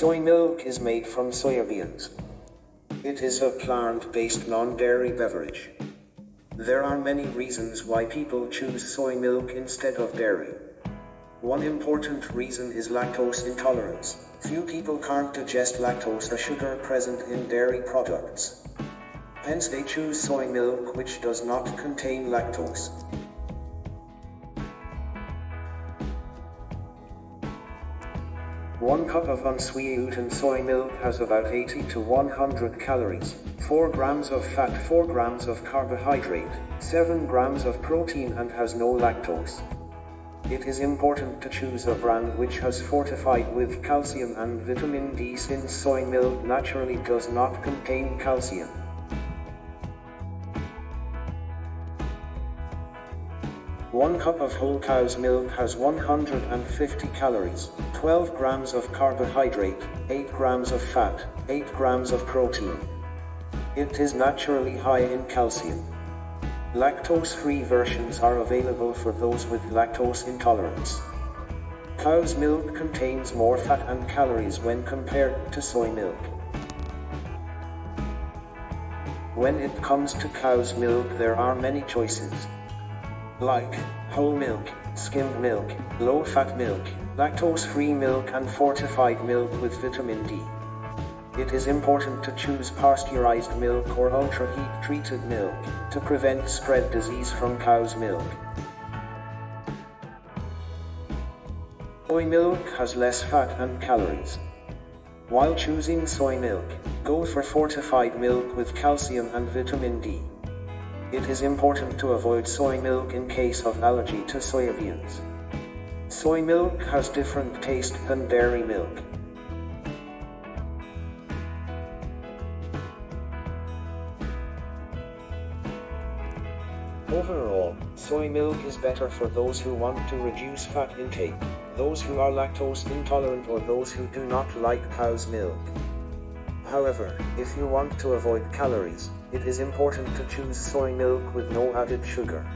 Soy milk is made from soybeans. It is a plant-based non-dairy beverage. There are many reasons why people choose soy milk instead of dairy. One important reason is lactose intolerance. Few people can't digest lactose, a sugar present in dairy products. Hence they choose soy milk which does not contain lactose. One cup of unsweetened soy milk has about 80 to 100 calories, 4 grams of fat, 4 grams of carbohydrate, 7 grams of protein and has no lactose. It is important to choose a brand which has fortified with calcium and vitamin D since soy milk naturally does not contain calcium. One cup of whole cow's milk has 150 calories, 12 grams of carbohydrate, 8 grams of fat, 8 grams of protein. It is naturally high in calcium. Lactose-free versions are available for those with lactose intolerance. Cow's milk contains more fat and calories when compared to soy milk. When it comes to cow's milk there are many choices. Like whole milk, skimmed milk, low-fat milk, lactose-free milk and fortified milk with vitamin D. It is important to choose pasteurized milk or ultra-heat treated milk to prevent spread disease from cow's milk. Soy milk has less fat and calories. While choosing soy milk, go for fortified milk with calcium and vitamin D. It is important to avoid soy milk in case of allergy to soybeans. Soy milk has different taste than dairy milk. Overall, soy milk is better for those who want to reduce fat intake, those who are lactose intolerant or those who do not like cow's milk. However, if you want to avoid calories, it is important to choose soy milk with no added sugar.